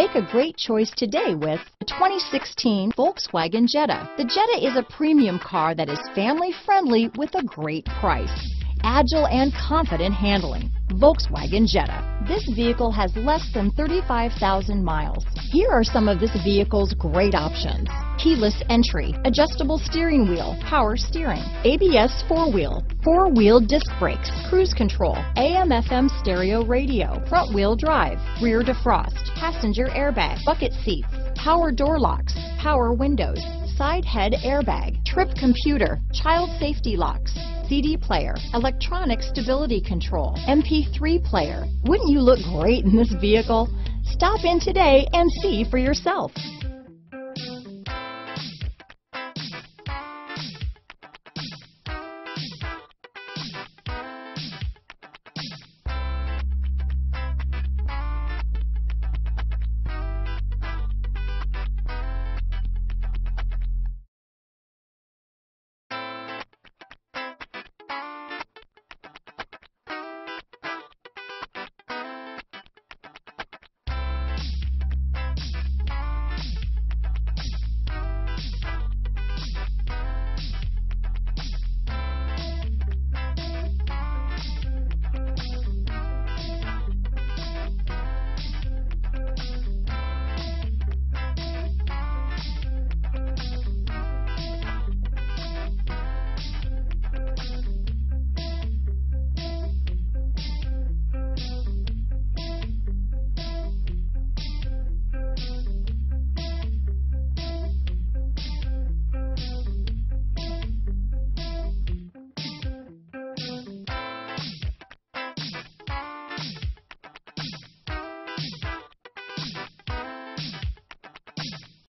Make a great choice today with the 2016 Volkswagen Jetta. The Jetta is a premium car that is family friendly with a great price. Agile and confident handling. Volkswagen Jetta. This vehicle has less than 35,000 miles. Here are some of this vehicle's great options. Keyless entry, adjustable steering wheel, power steering, ABS four-wheel, four-wheel disc brakes, cruise control, AM FM stereo radio, front wheel drive, rear defrost, passenger airbag, bucket seats, power door locks, power windows, side head airbag, trip computer, child safety locks, CD player, electronic stability control, MP3 player. Wouldn't you look great in this vehicle? Stop in today and see for yourself.